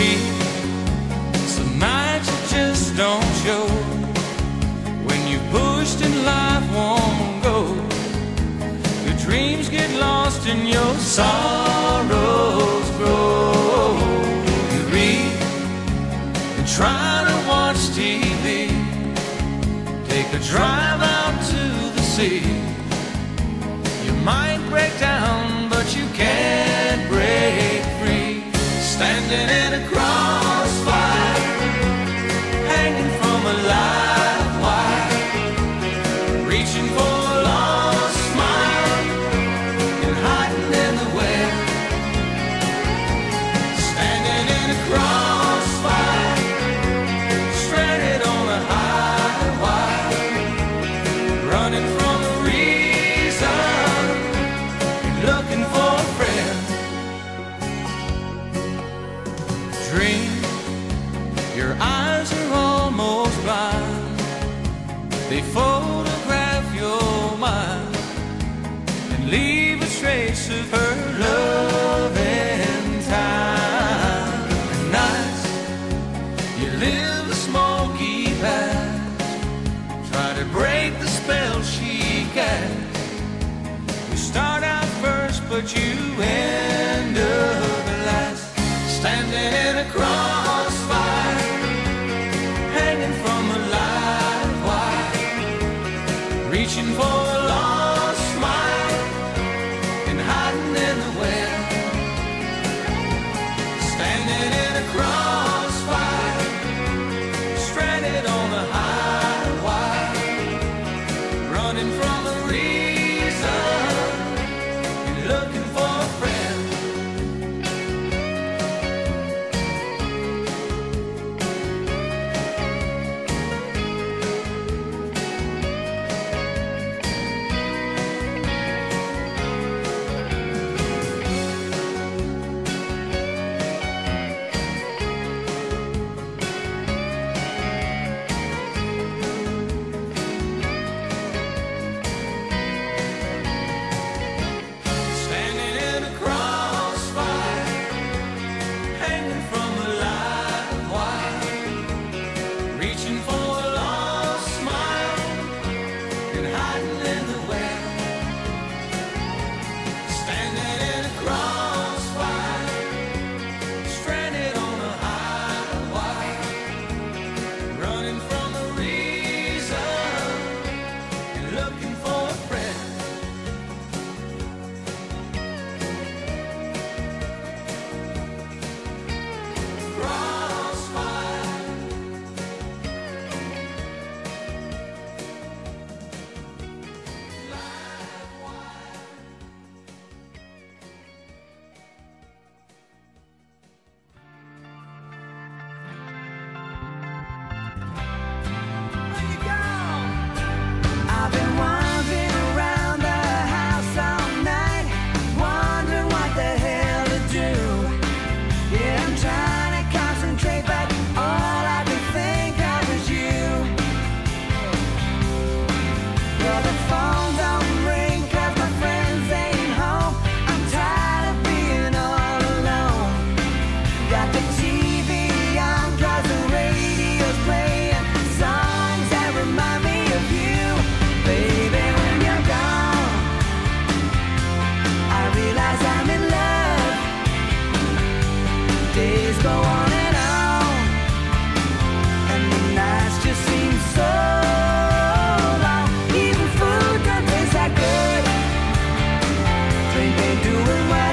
sleep Some nights you just don't show. When you pushed and life won't go. Your dreams get lost in your sorrows grow. You read and try to watch TV. Take a drive out to the sea. You might break down, but you can't break free. Standing in doing well?